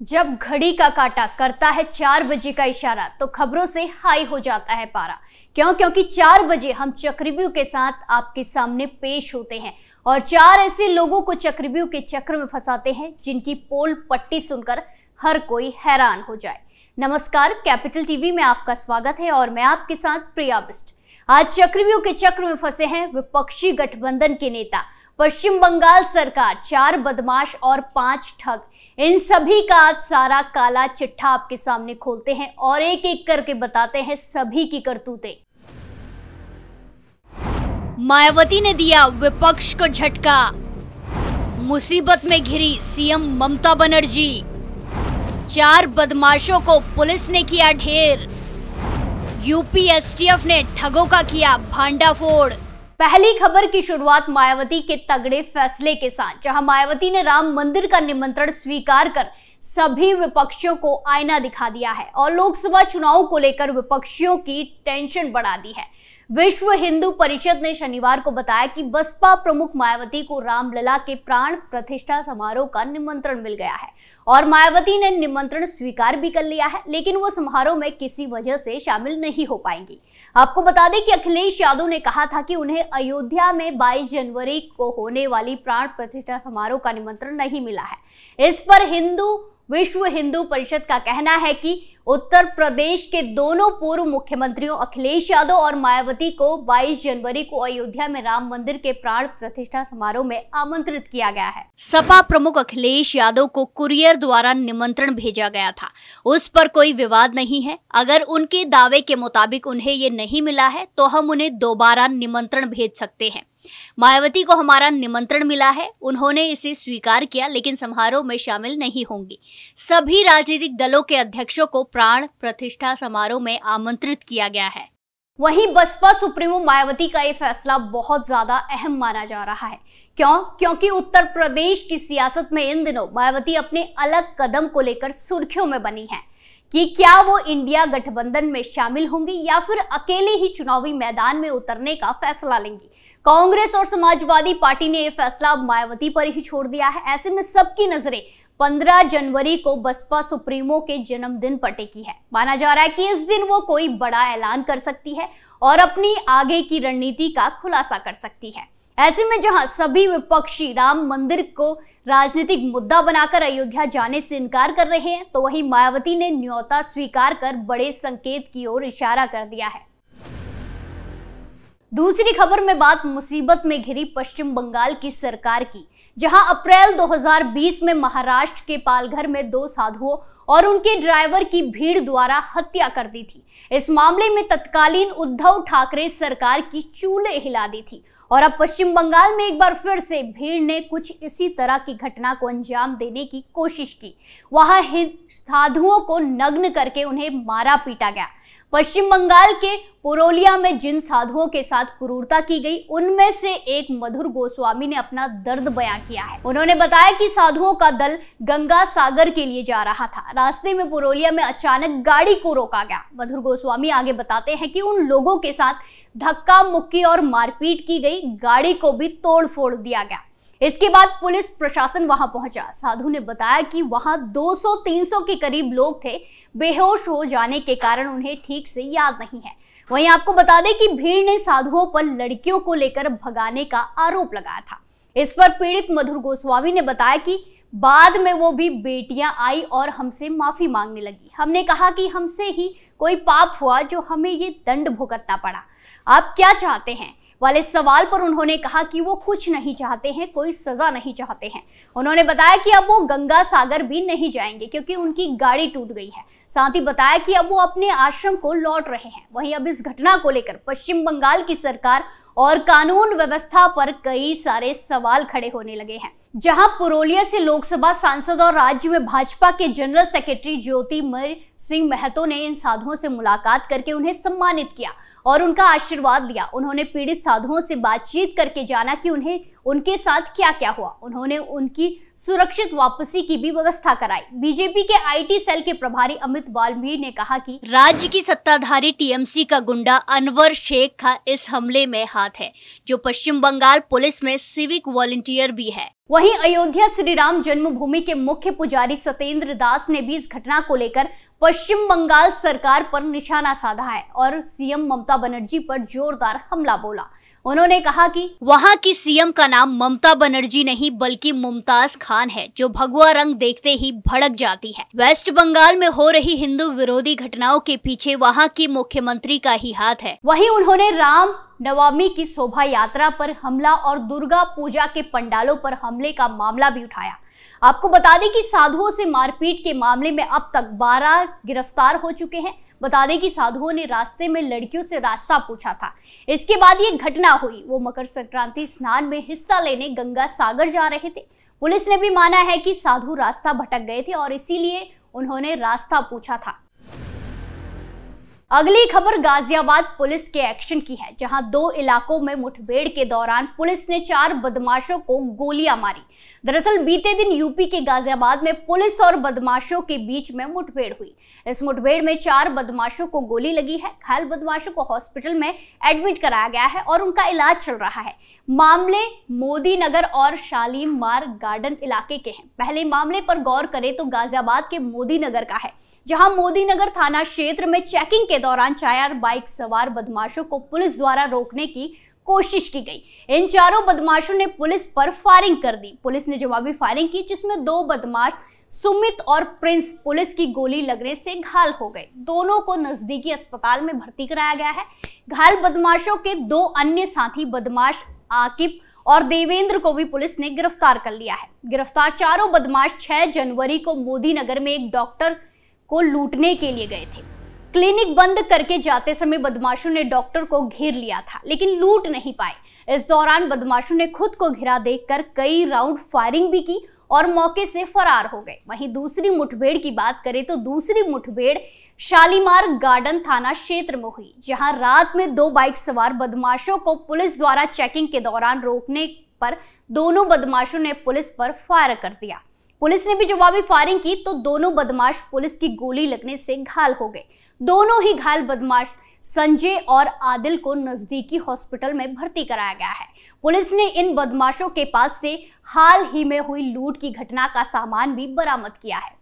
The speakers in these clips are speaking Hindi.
जब घड़ी का काटा करता है चार बजे का इशारा तो खबरों से हाई हो जाता है पारा। क्यों? क्योंकि चार बजे हम चक्रव्यूह के साथ आपके सामने पेश होते हैं और चार ऐसे लोगों को चक्रव्यूह के चक्र में फंसाते हैं जिनकी पोल पट्टी सुनकर हर कोई हैरान हो जाए। नमस्कार, कैपिटल टीवी में आपका स्वागत है और मैं आपके साथ प्रिया बिस्ट। आज चक्रव्यूह के चक्र में फंसे हैं विपक्षी गठबंधन के नेता, पश्चिम बंगाल सरकार, चार बदमाश और पाँच ठग। इन सभी का आज सारा काला चिट्ठा आपके सामने खोलते हैं और एक एक करके बताते हैं सभी की करतूतें। मायावती ने दिया विपक्ष को झटका। मुसीबत में घिरी सीएम ममता बनर्जी। चार बदमाशों को पुलिस ने किया ढेर। यूपी एसटीएफ ने ठगों का किया भांडाफोड़। पहली खबर की शुरुआत मायावती के तगड़े फैसले के साथ, जहाँ मायावती ने राम मंदिर का निमंत्रण स्वीकार कर सभी विपक्षियों को आईना दिखा दिया है और लोकसभा चुनाव को लेकर विपक्षियों की टेंशन बढ़ा दी है। विश्व हिंदू परिषद ने शनिवार को बताया कि बसपा प्रमुख मायावती को रामलला के प्राण प्रतिष्ठा समारोह का निमंत्रण मिल गया है और मायावती ने निमंत्रण स्वीकार भी कर लिया है, लेकिन वो समारोह में किसी वजह से शामिल नहीं हो पाएँगी। आपको बता दें कि अखिलेश यादव ने कहा था कि उन्हें अयोध्या में 22 जनवरी को होने वाली प्राण प्रतिष्ठा समारोह का निमंत्रण नहीं मिला है। इस पर हिंदू, विश्व हिंदू परिषद का कहना है कि उत्तर प्रदेश के दोनों पूर्व मुख्यमंत्रियों अखिलेश यादव और मायावती को 22 जनवरी को अयोध्या में राम मंदिर के प्राण प्रतिष्ठा समारोह में आमंत्रित किया गया है। सपा प्रमुख अखिलेश यादव को कुरियर द्वारा निमंत्रण भेजा गया था। उस पर कोई विवाद नहीं है। अगर उनके दावे के मुताबिक उन्हें ये नहीं मिला है तो हम उन्हें दोबारा निमंत्रण भेज सकते हैं। मायावती को हमारा निमंत्रण मिला है। उन्होंने इसे स्वीकार किया, लेकिन समारोह में शामिल नहीं होंगी। सभी राजनीतिक दलों के अध्यक्षों को प्राण प्रतिष्ठा समारोह में आमंत्रित किया गया है। वहीं बसपा सुप्रीमो मायावती का ये फैसला बहुत ज़्यादा अहम माना जा रहा है। क्यों? क्योंकि उत्तर प्रदेश की सियासत में इन दिनों मायावती अपने अलग कदम को लेकर सुर्खियों में बनी है कि क्या वो इंडिया गठबंधन में शामिल होंगी या फिर अकेले ही चुनावी मैदान में उतरने का फैसला लेंगी। कांग्रेस और समाजवादी पार्टी ने यह फैसला मायावती पर ही छोड़ दिया है। ऐसे में सबकी नज़रें 15 जनवरी को बसपा सुप्रीमो के जन्मदिन पर टेकी है। माना जा रहा है कि इस दिन वो कोई बड़ा ऐलान कर सकती है और अपनी आगे की रणनीति का खुलासा कर सकती है। ऐसे में जहाँ सभी विपक्षी राम मंदिर को राजनीतिक मुद्दा बनाकर अयोध्या जाने से इनकार कर रहे हैं तो वहीं मायावती ने न्योता स्वीकार कर बड़े संकेत की ओर इशारा कर दिया है। दूसरी खबर में बात मुसीबत में घिरी पश्चिम बंगाल की सरकार की, जहाँ अप्रैल 2020 में महाराष्ट्र के पालघर में दो साधुओं और उनके ड्राइवर की भीड़ द्वारा हत्या कर दी थी। इस मामले में तत्कालीन उद्धव ठाकरे सरकार की चूल्हे हिला दी थी और अब पश्चिम बंगाल में एक बार फिर से भीड़ ने कुछ इसी तरह की घटना को अंजाम देने की कोशिश की। वहाँ साधुओं को नग्न करके उन्हें मारा पीटा गया। पश्चिम बंगाल के पुरोलिया में जिन साधुओं के साथ क्रूरता की गई, उनमें से एक मधुर गोस्वामी ने अपना दर्द बयां किया है। उन्होंने बताया कि साधुओं का दल गंगा सागर के लिए जा रहा था। रास्ते में पुरोलिया में अचानक गाड़ी को रोका गया। मधुर गोस्वामी आगे बताते हैं कि उन लोगों के साथ धक्का मुक्की और मारपीट की गई, गाड़ी को भी तोड़ फोड़ दिया गया। इसके बाद पुलिस प्रशासन वहाँ पहुँचा। साधु ने बताया कि वहाँ 200-300 के करीब लोग थे। बेहोश हो जाने के कारण उन्हें ठीक से याद नहीं है। वहीं आपको बता दें कि भीड़ ने साधुओं पर लड़कियों को लेकर भगाने का आरोप लगाया था। इस पर पीड़ित मधुर गोस्वामी ने बताया कि बाद में वो भी बेटियाँ आई और हमसे माफ़ी मांगने लगी। हमने कहा कि हमसे ही कोई पाप हुआ जो हमें ये दंड भुगतना पड़ा। आप क्या चाहते हैं? वाले सवाल पर उन्होंने कहा कि वो कुछ नहीं चाहते हैं, कोई सजा नहीं चाहते हैं। उन्होंने बताया कि अब वो गंगा सागर भी नहीं जाएँगे क्योंकि उनकी गाड़ी टूट गई है। साथ ही बताया कि अब वो अपने आश्रम को लौट रहे हैं। वहीं अब इस घटना को लेकर पश्चिम बंगाल की सरकार और कानून व्यवस्था पर कई सारे सवाल खड़े होने लगे हैं। जहाँ पुरोलिया से लोकसभा सांसद और राज्य में भाजपा के जनरल सेक्रेटरी ज्योतिमय सिंह महतो ने इन साधुओं से मुलाकात करके उन्हें सम्मानित किया और उनका आशीर्वाद लिया। उन्होंने पीड़ित साधुओं से बातचीत करके जाना कि उन्हें, उनके साथ क्या क्या हुआ। उन्होंने उनकी सुरक्षित वापसी की भी व्यवस्था कराई। बीजेपी के आईटी सेल के प्रभारी अमित वाल्मीकि ने कहा कि राज्य की सत्ताधारी टीएमसी का गुंडा अनवर शेख का इस हमले में हाथ है, जो पश्चिम बंगाल पुलिस में सिविक वॉलंटियर भी है। वहीं अयोध्या श्री राम जन्मभूमि के मुख्य पुजारी सत्येंद्र दास ने भी इस घटना को लेकर पश्चिम बंगाल सरकार पर निशाना साधा है और सीएम ममता बनर्जी पर जोरदार हमला बोला। उन्होंने कहा कि वहाँ की सीएम का नाम ममता बनर्जी नहीं, बल्कि मुमताज़ खान है, जो भगवा रंग देखते ही भड़क जाती है। वेस्ट बंगाल में हो रही हिंदू विरोधी घटनाओं के पीछे वहाँ की मुख्यमंत्री का ही हाथ है। वहीं उन्होंने राम नवमी की शोभा यात्रा पर हमला और दुर्गा पूजा के पंडालों पर हमले का मामला भी उठाया। आपको बता दें कि साधुओं से मारपीट के मामले में अब तक 12 गिरफ़्तार हो चुके हैं। बता दें कि साधुओं ने रास्ते में लड़कियों से रास्ता पूछा था। इसके बाद ये घटना हुई। वो मकर संक्रांति स्नान में हिस्सा लेने गंगा सागर जा रहे थे। पुलिस ने भी माना है कि साधु रास्ता भटक गए थे और इसीलिए उन्होंने रास्ता पूछा था। अगली खबर गाजियाबाद पुलिस के एक्शन की है, जहाँ दो इलाकों में मुठभेड़ के दौरान पुलिस ने चार बदमाशों को गोलियाँ मारी। दरअसल, बीते दिन यूपी के गाजियाबाद में पुलिस और बदमाशों के बीच में मुठभेड़ हुई। इस मुठभेड़ में चार बदमाशों को गोली लगी है। घायल बदमाशों को हॉस्पिटल में एडमिट कराया गया है और उनका इलाज चल रहा है। मामले मोदी नगर और शालीमार गार्डन इलाके के हैं। पहले मामले पर गौर करें तो गाजियाबाद के मोदी नगर का है, जहाँ मोदी नगर थाना क्षेत्र में चेकिंग के दौरान चार बाइक सवार बदमाशों को पुलिस द्वारा रोकने की कोशिश की गई। इन चारों बदमाशों ने पुलिस पर फायरिंग कर दी। पुलिस ने जवाबी फायरिंग की, जिसमें दो बदमाश, सुमित और प्रिंस, पुलिस की गोली लगने से घायल हो गए। दोनों को नजदीकी अस्पताल में भर्ती कराया गया है। घायल बदमाशों के दो अन्य साथी बदमाश आकिब और देवेंद्र को भी पुलिस ने गिरफ़्तार कर लिया है। गिरफ़्तार चारों बदमाश 6 जनवरी को मोदी नगर में एक डॉक्टर को लूटने के लिए गए थे। क्लिनिक बंद करके जाते समय बदमाशों ने डॉक्टर को घेर लिया था, लेकिन लूट नहीं पाए। इस दौरान बदमाशों ने खुद को घिरा देखकर कई राउंड फायरिंग भी की और मौके से फरार हो गए। वहीं दूसरी मुठभेड़ की बात करें तो दूसरी मुठभेड़ शालीमार गार्डन थाना क्षेत्र में हुई, जहाँ रात में दो बाइक सवार बदमाशों को पुलिस द्वारा चेकिंग के दौरान रोकने पर दोनों बदमाशों ने पुलिस पर फायर कर दिया। पुलिस ने भी जवाबी फायरिंग की तो दोनों बदमाश पुलिस की गोली लगने से घायल हो गए। दोनों ही घायल बदमाश संजय और आदिल को नजदीकी हॉस्पिटल में भर्ती कराया गया है। पुलिस ने इन बदमाशों के पास से हाल ही में हुई लूट की घटना का सामान भी बरामद किया है।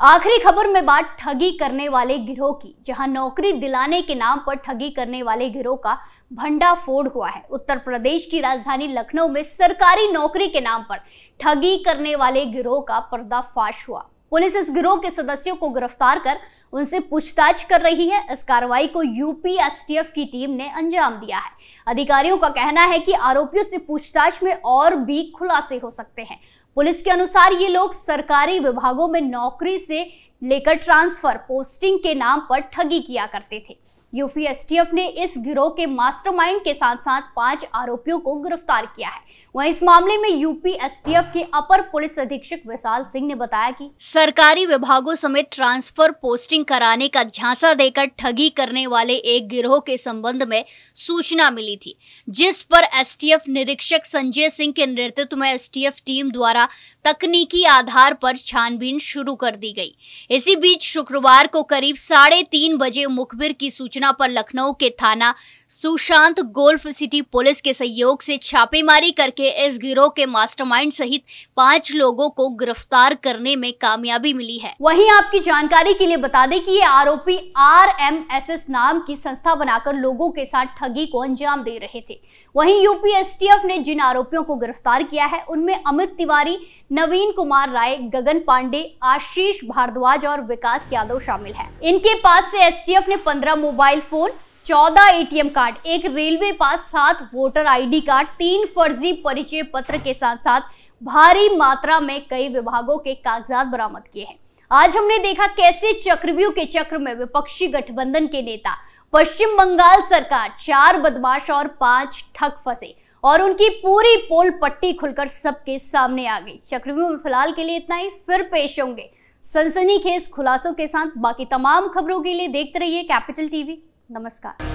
आखिरी खबर में बात ठगी करने वाले गिरोह की, जहाँ नौकरी दिलाने के नाम पर ठगी करने वाले गिरोह का भंडाफोड़ हुआ है। उत्तर प्रदेश की राजधानी लखनऊ में सरकारी नौकरी के नाम पर ठगी करने वाले गिरोह का पर्दाफाश हुआ। पुलिस इस गिरोह के सदस्यों को गिरफ़्तार कर उनसे पूछताछ कर रही है। इस कार्रवाई को यूपी की टीम ने अंजाम दिया है। अधिकारियों का कहना है कि आरोपियों से पूछताछ में और भी खुलासे हो सकते हैं। पुलिस के अनुसार ये लोग सरकारी विभागों में नौकरी से लेकर ट्रांसफ़र, पोस्टिंग के नाम पर ठगी किया करते थे। यूपी एसटीएफ ने इस गिरोह के मास्टरमाइंड के साथ साथ पाँच आरोपियों को गिरफ़्तार किया है। वहीं इस मामले में यूपी एसटीएफ के अपर पुलिस अधीक्षक विशाल सिंह ने बताया कि सरकारी विभागों समेत ट्रांसफ़र पोस्टिंग कराने का झांसा देकर ठगी करने वाले एक गिरोह के संबंध में सूचना मिली थी, जिस पर एसटीएफ निरीक्षक संजय सिंह के नेतृत्व में एसटीएफ टीम द्वारा तकनीकी आधार पर छानबीन शुरू कर दी गई। इसी बीच शुक्रवार को करीब साढ़े तीन बजे मुखबिर की सूचना पर लखनऊ के थाना सुशांत गोल्फ सिटी पुलिस के सहयोग से छापेमारी करके इस गिरोह के मास्टरमाइंड सहित पाँच लोगों को गिरफ़्तार करने में कामयाबी मिली है। वहीं आपकी जानकारी के लिए बता दें कि ये आरोपी आर एम एस एस नाम की संस्था बनाकर लोगों के साथ ठगी को अंजाम दे रहे थे। वहीं यूपी एसटीएफ ने जिन आरोपियों को गिरफ़्तार किया है, उनमें अमित तिवारी नवीन कुमार राय, गगन पांडे, आशीष भारद्वाज और विकास यादव शामिल है। इनके पास से एसटीएफ ने पंद्रह मोबाइल फ़ोन, चौदह एटीएम कार्ड, एक रेलवे पास, सात वोटर आईडी कार्ड, तीन फर्जी परिचय पत्र के साथ साथ भारी मात्रा में कई विभागों के कागजात बरामद किए हैं। आज हमने देखा कैसे चक्रव्यूह के चक्र में विपक्षी गठबंधन के नेता, पश्चिम बंगाल सरकार चार बदमाश और पाँच ठग फंसे। और उनकी पूरी पोल पट्टी खुलकर सबके सामने आ गई। चक्रव्यूह में फ़िलहाल के लिए इतना ही, फिर पेश होंगे। सनसनीखेज खुलासों के साथ बाकी तमाम खबरों के लिए देखते रहिए कैपिटल टीवी। नमस्कार।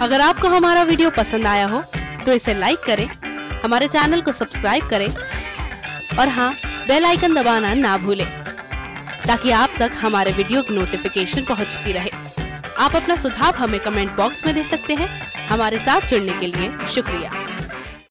अगर आपको हमारा वीडियो पसंद आया हो तो इसे लाइक करें, हमारे चैनल को सब्सक्राइब करें, और हाँ बेल आइकन दबाना ना भूलें। ताकि आप तक हमारे वीडियो की नोटिफिकेशन पहुँचती रहे। आप अपना सुझाव हमें कमेंट बॉक्स में दे सकते हैं। हमारे साथ जुड़ने के लिए शुक्रिया।